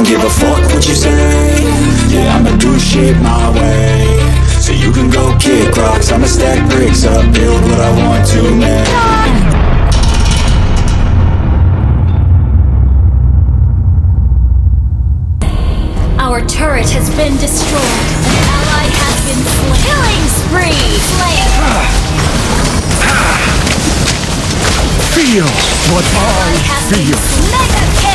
don't give a fuck what you say Yeah, I'ma do shit my way So you can go kick rocks I'ma stack bricks up, build what I want to make Our turret has been destroyed. An ally has been slain. Killing spree! Slain! Feel what I feel. Mega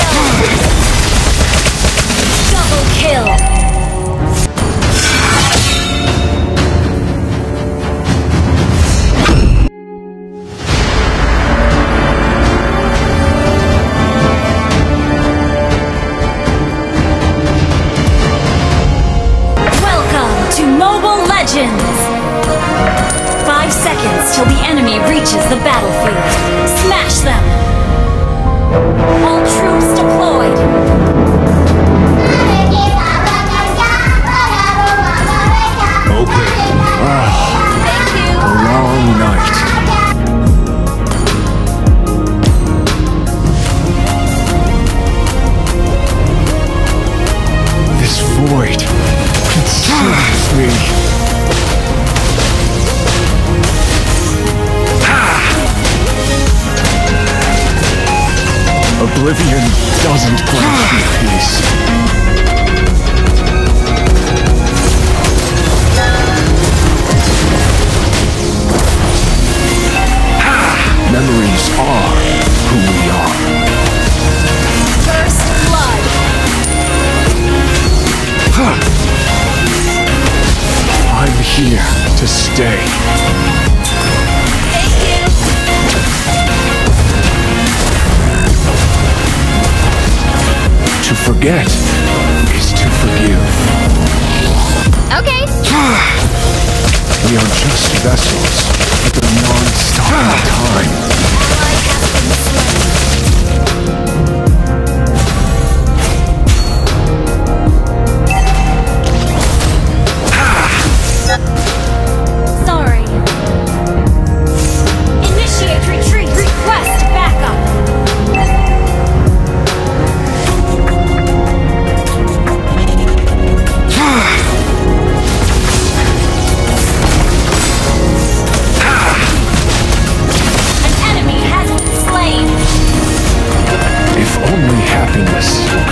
forget is to forgive. Okay! We are just vessels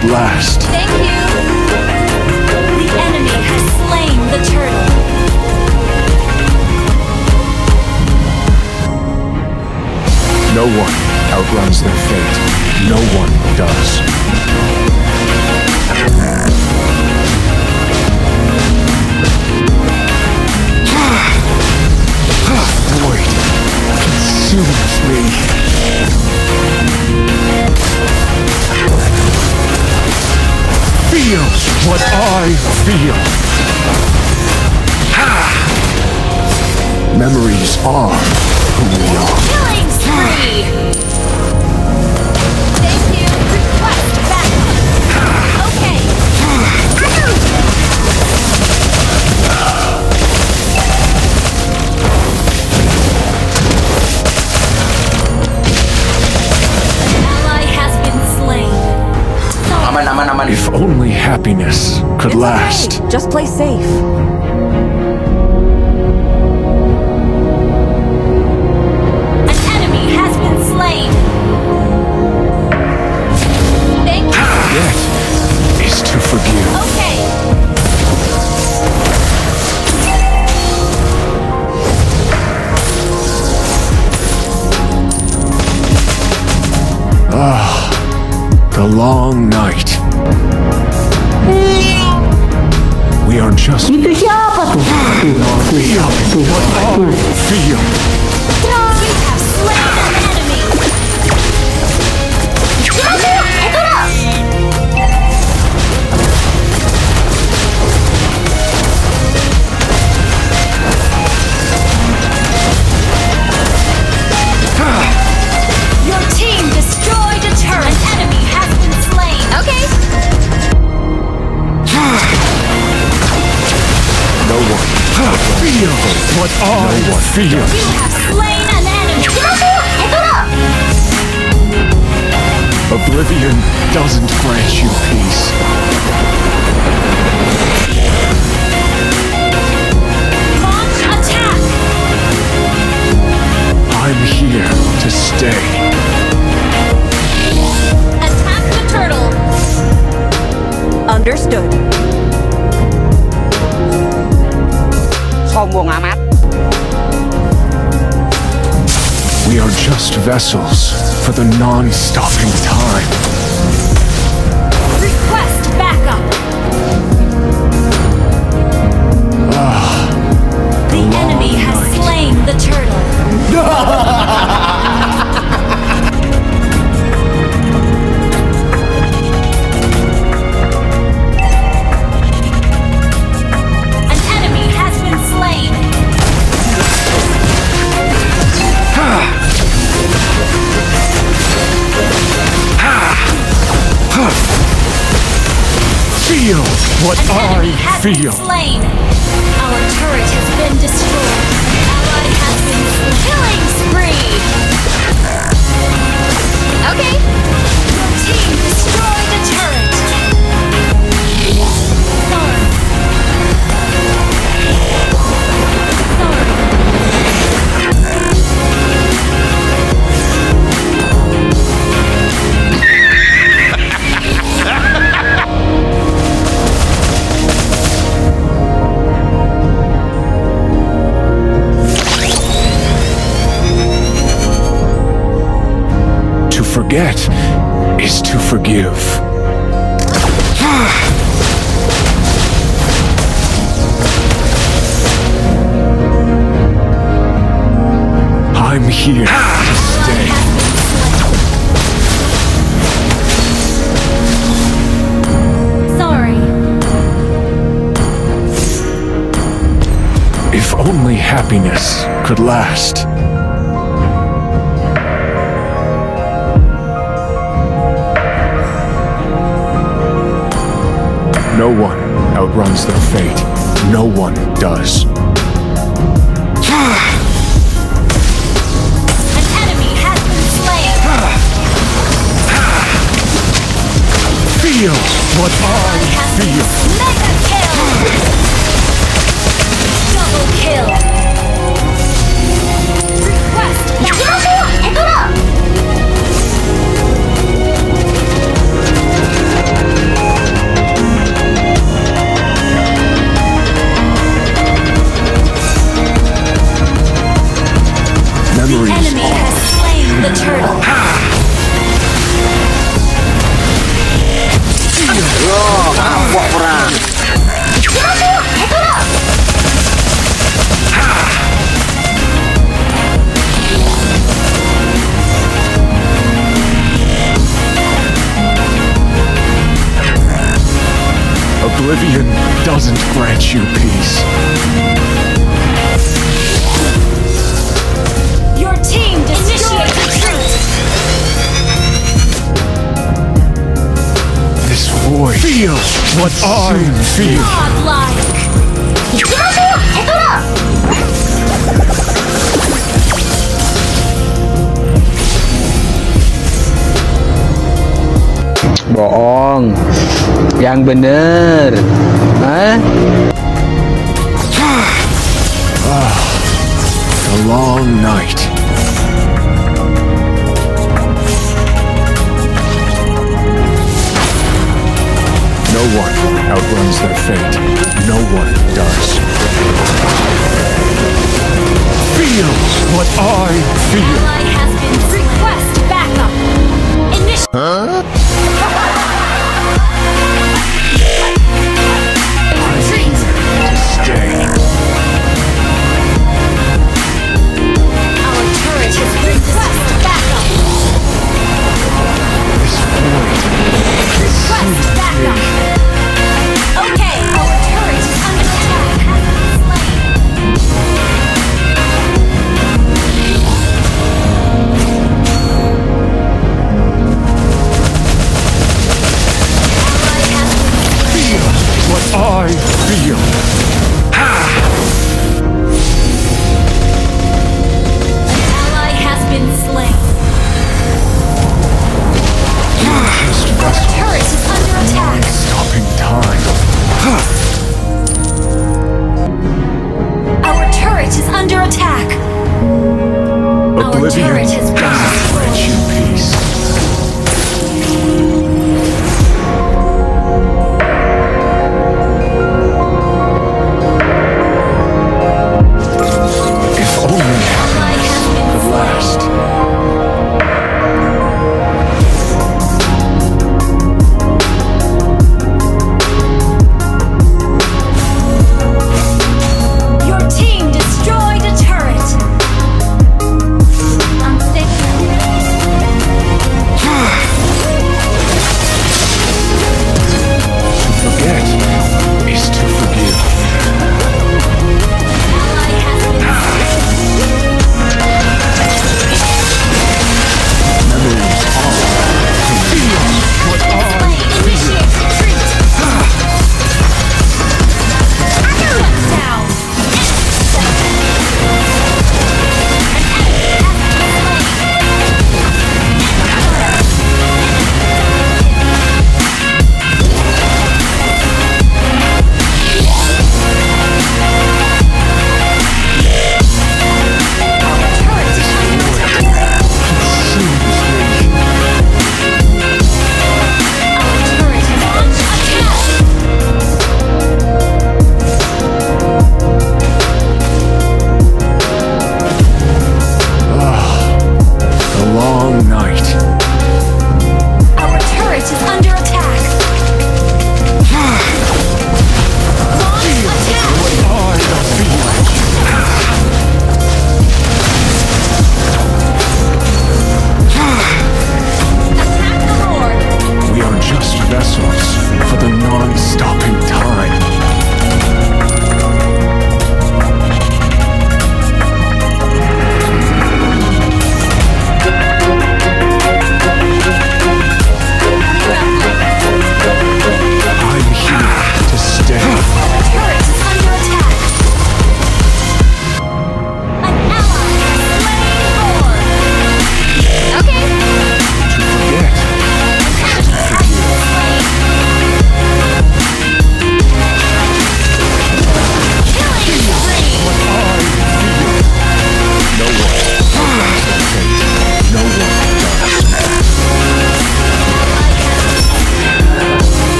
could last. Thank you. The enemy has slain the turtle. No one outruns their fate. No one does. Void consumes me. Feels what I feel. Memories are who we are. Killing spree. Aman, aman, aman If only happiness could last. Just play safe. An enemy has been slain. Thank you. Yet is to forgive. Okay. Ah, the long night. We are just Itu siapa tuh? feel what I but I no fear. You have slain an enemy. Oblivion doesn't grant you peace. I'm here to stay. Attack the turtle! Understood. sombong amat We are just vessels for the non-stopping time. Feel what An I feel. slain. Our turret has been destroyed. Ally has been slain. Killing spree. Okay. Your team destroyed the turret. Forget is to forgive. I'm here to stay. Sorry. If only happiness could last. No one outruns their fate. No one does. An enemy has been slain. Feel what I feel. Oblivion doesn't grant you peace. Your team destroyed retreat. This void. Feel what I feel. Godlike. Bohong. Yang bener. Hah? Ah, a long night. No one outruns their fate. No one does. Feel what I feel. Ally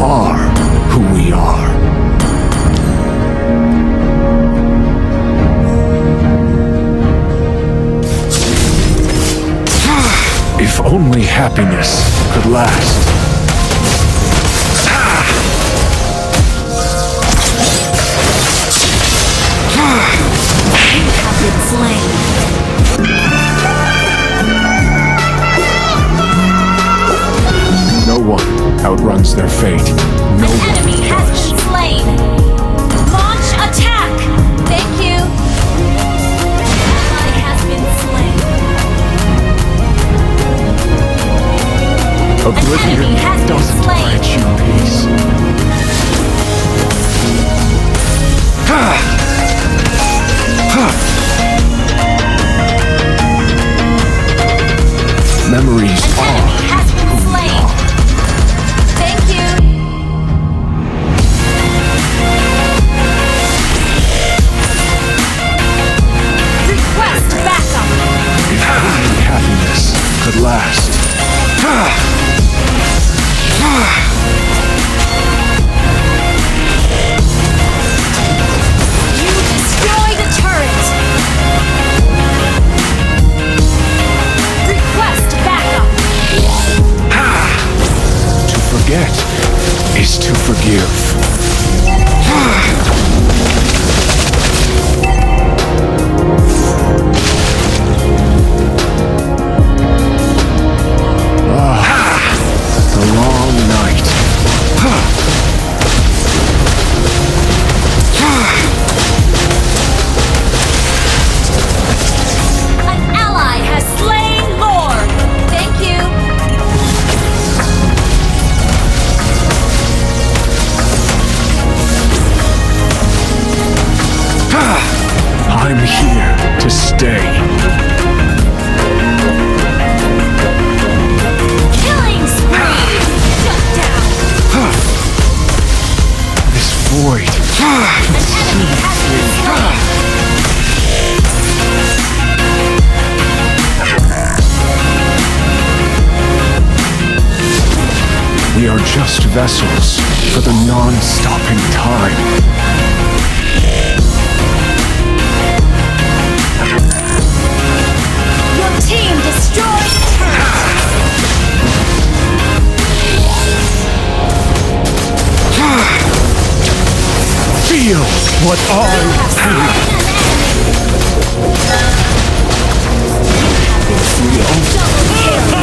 are who we are. if only happiness could last. vessels for the non-stopping tide. feel what I feel.